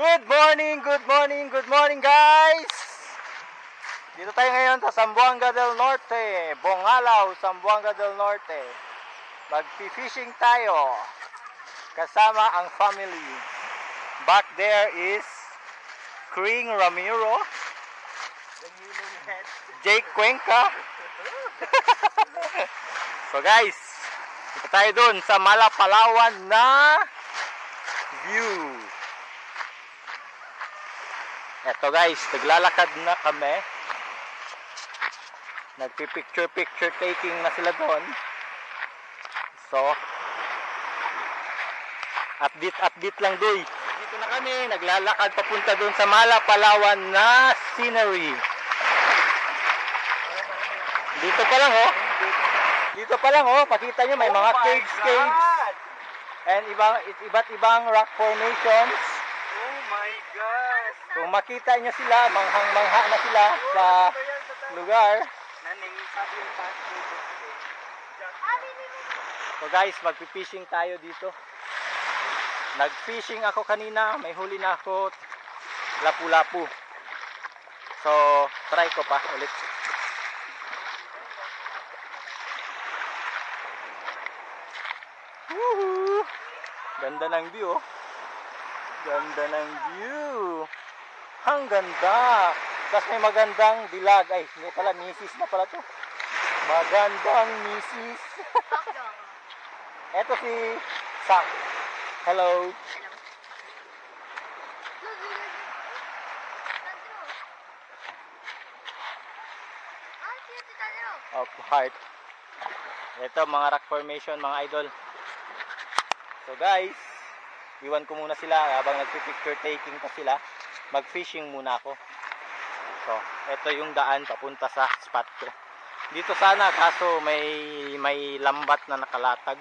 Good morning, good morning, good morning guys! Dito tayo ngayon sa Zamboanga del Norte, Bongalaw, Zamboanga del Norte. Magpi-fishing tayo kasama ang family. Back there is Kring Ramiro, Jake Cuenca. so guys, dito tayo dun sa Malapalawan na view. Eto guys, naglalakad na kami. Nagpi-picture-picture taking na sila doon. So, update-update lang doy. Dito na kami, naglalakad papunta doon sa Malapalawan na scenery. Dito pa lang oh. Dito pa lang oh, pakita nyo may mga caves, caves. And ibang, iba't ibang rock formations. My God! Kung makita niyo sila, manghang-mangha na sila sa lugar. So guys, magpi-fishing tayo dito. Nag-fishing ako kanina, may huli na ako lapu-lapu. So, try ko pa ulit. Woohoo! Ganda ng view. oh. Ganda ng view. Ang ganda. Tapos may magandang dilag. Ay, hindi pala, misis na pala to. Magandang misis. Eto si Sak. Hello. Of heart. Ito mga rock formation mga idol. So guys, iwan ko muna sila habang nagpi-picture taking pa sila. Mag-fishing muna ako. So, ito yung daan papunta sa spot ko. Dito sana kaso may may lambat na nakalatag.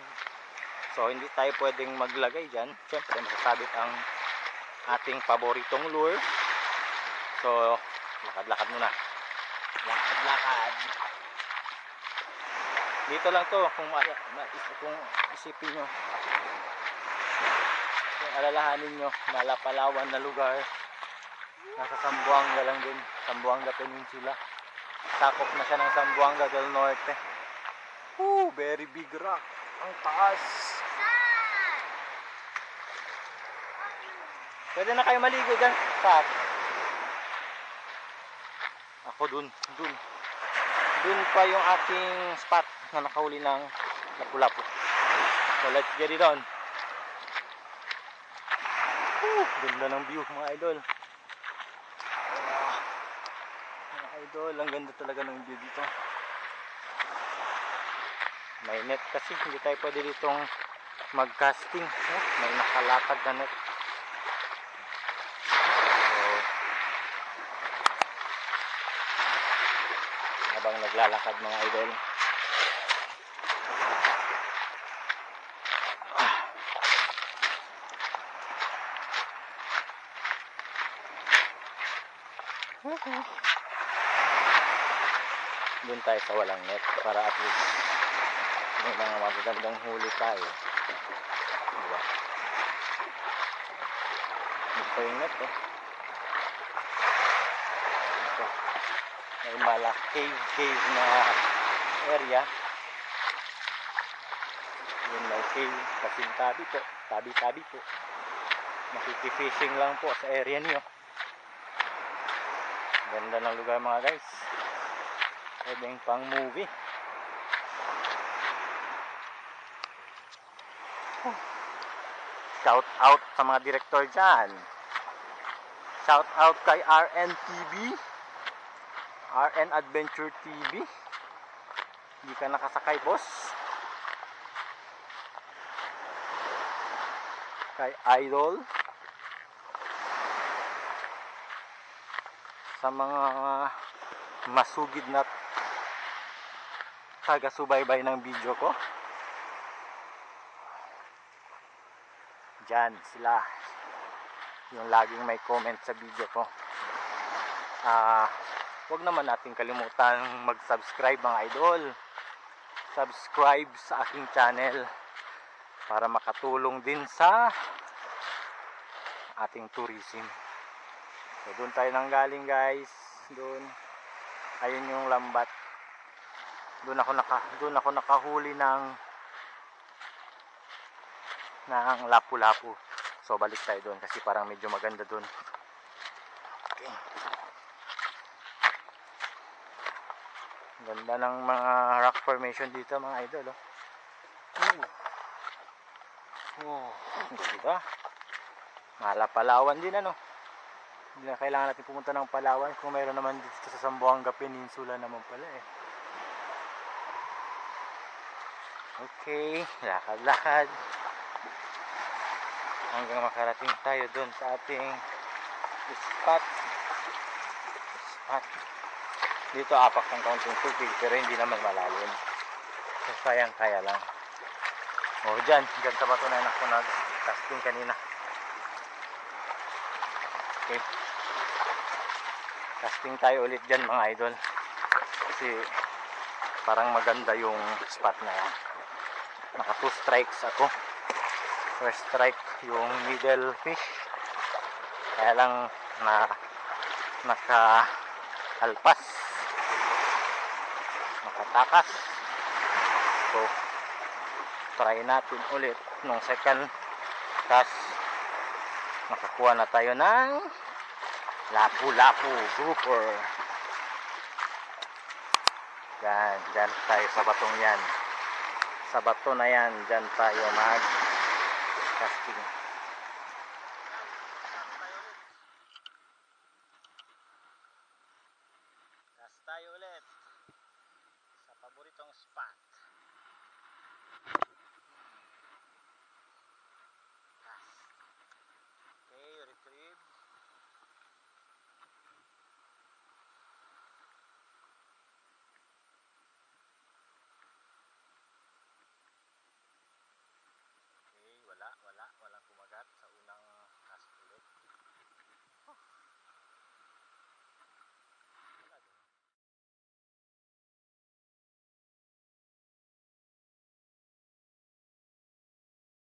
So hindi tayo pwedeng maglagay diyan. Syempre masasabit ang ating paboritong lure. So lakad-lakad muna. Lakad-lakad. Dito lang to kung kung isipin nyo. Kung alalahanin nyo, malapalawan na lugar. Nasa Sambuanga lang din. Sambuanga Peninsula. Sakop na siya ng Zamboanga del Norte. Woo, very big rock. Ang taas. Pwede na kayo maligo dyan. Sak. Ako dun. Dun. Dun pa yung ating spot na nakahuli ng lapu-lapu. So let's get it on. Ganda ng view mga idol. Ah, mga idol, ang ganda talaga ng view dito. May net kasi, hindi tayo pwede ditong mag-casting. Oh, may nakalatag na net. Habang naglalakad mga idol. Doon tayo sa walang net para at least may mga magagandang huli tayo. Diba? Ito pa yung net oh. Ito. May malak cave cave na area. Yun may cave kasing tabi po. Tabi-tabi po. Makikifishing lang po sa area niyo. Ganda ng lugar mga guys. Pwedeng pang movie. Shout out sa mga director dyan. Shout out kay RN TV. RN Adventure TV. Hindi ka nakasakay boss. Kay Idol. Sa mga masugid na taga-subaybay ng video ko. Diyan sila. Yung laging may comment sa video ko. Ah, wag naman natin kalimutan mag-subscribe mga idol. Subscribe sa aking channel para makatulong din sa ating tourism. So doon tayo nang galing guys. Doon. Ayun yung lambat. Doon ako naka doon ako nakahuli ng ng lapu-lapu. So balik tayo doon kasi parang medyo maganda doon. Okay. Ganda ng mga rock formation dito mga idol. Oh. Oh. Oh, diba? Malapalawan din ano. Hindi na kailangan natin pumunta ng Palawan kung mayroon naman dito sa Zamboanga Peninsula naman pala eh. Okay, lakad-lakad. Hanggang makarating tayo doon sa ating spot. Spot. Dito apak ng kaunting tubig pero hindi naman malalim. So sayang kaya lang. O dyan, dyan sa bato na ako nag-casting kanina. Okay. Casting tayo ulit dyan mga idol. Kasi parang maganda yung spot na yan. Naka 2 strikes ako. First strike yung middle fish. Kaya lang na naka alpas. Nakatakas. So, try natin ulit nung second cast. Nakakuha na tayo ng lapu-lapu grouper. Yan, dyan tayo sa batong yan. Sa bato na yan, dyan tayo mag casting.